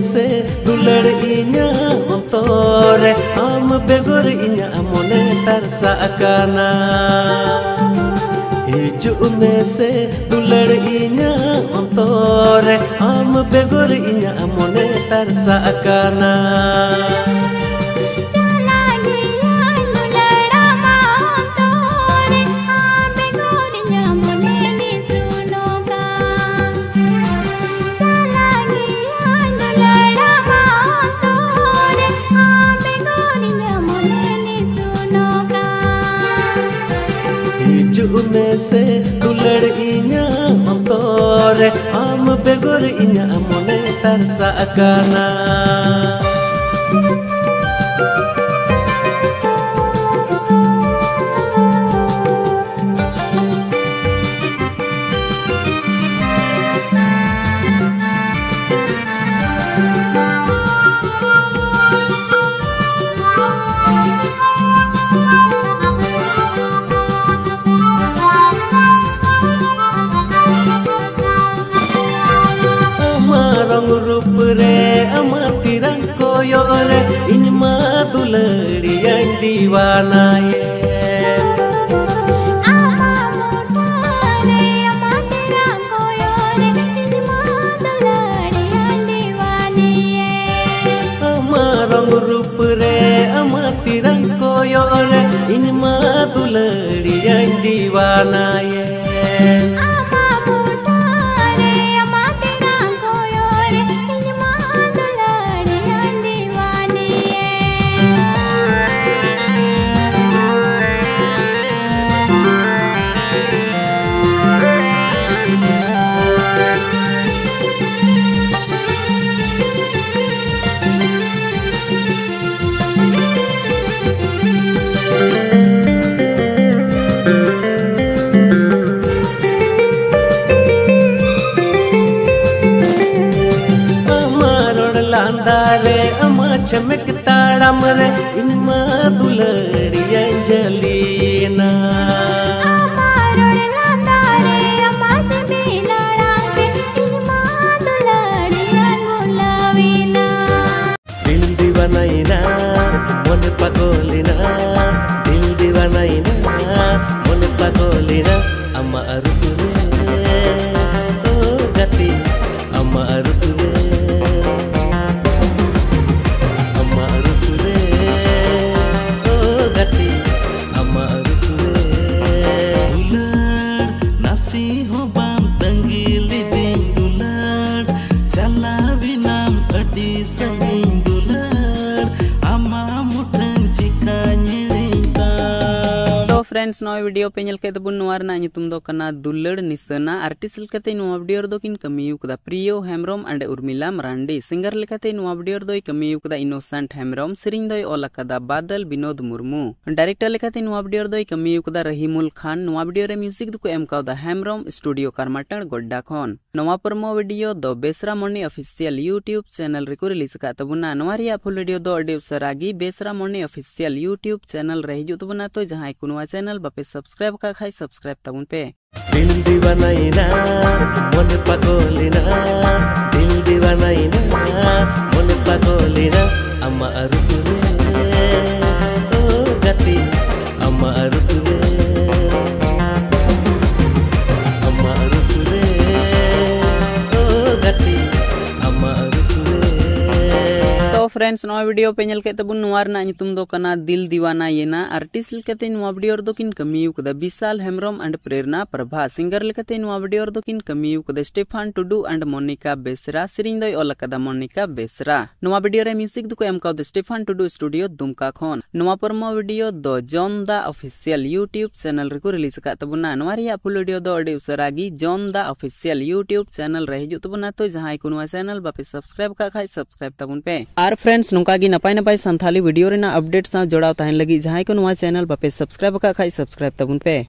से इnya ontore am begor inya amone tarsa akana हिजुक में से दुलड़ इnya ontore am begor inya amone tarsa ᱥᱮ ᱫᱩᱞᱟᱹᱲ ᱤᱧᱟᱹᱜ ᱚᱱᱛᱚᱨ ᱟᱢ ᱵᱮᱜᱚᱨ ᱤᱧᱟᱹᱜ ᱢᱚᱱᱮ ᱛᱟᱨᱥᱟ ᱟᱠᱟᱱᱟ Oh, ಮೆಕ್ತಾಳಮ್ರೆ ಇಮ್ಮ ದುಲಡಿಯ ಜಲೀನಾ ದಿನ ದಿವನ Giây फ्रेंड्स वीडियो पे kana दुल्लड़ निसना आर्टिस्ट वीडियो दो किन कमियु कदा Priyo Hembrom and Urmila Marandi singer video दो कमियु कदा इनोसेंट हेमरोम कदा बादल विनोद मुर्मू डायरेक्टर वीडियो दो कमियु कदा रहीमुल खान वीडियो म्यूज़िक दुको एम कादा हेमरोम स्टूडियो कारमाटन गोड्डा खन नवा परमो वीडियो दो Besra Mani official YouTube channel release का full video सरागी Besra Mani official YouTube channel रे हिजु तबुना तो जहाँ कुनवा चैनल बापे सब्सक्राइब का खाई सब्सक्राइब तबुन पे दिल दीवानाइना मन पगोलिना दिल दीवानाइना मन पगोलिना अम्मा अरुकुरे फ्रेंड्स नवा वीडियो पे नल के तबुन नवा रना nyutum do kana दिल दीवाना येना आर्टिस्ट लेकते नवा वीडियो दो किन कमियु कदा विशाल हेमरम एंड प्रेरणा प्रभा सिंगर लेकते नवा वीडियो दो किन कमियु कदा स्टेफान टुडू एंड मोनिका बेसरा सिरिंग दो ओला कदा मोनिका बेसरा नवा वीडियो रे म्यूज़िक दुको एम काउ स्टेफान टुडू स्टूडियो दुमका खन नवा परमो वीडियो दो जॉन दा ऑफिशियल यूट्यूब चैनल रे को रिलीज़ का तबुना नवा रिया फुल वीडियो दो अडी उसरागी जॉन दा ऑफिशियल यूट्यूब चैनल रे हिजु तबुना तो जहाँ कुनवा चैनल बापे सब्सक्राइब का खाई सब्सक्राइब तबुन पे आर फ्रेंड्स नौका नपाय नपाय संथाली वीडियो अपडेट सा जोड़ाव तहन लगी जहाँ को चैनल बापे सब्सक्राइब का खाई सब्सक्राइब तब पे।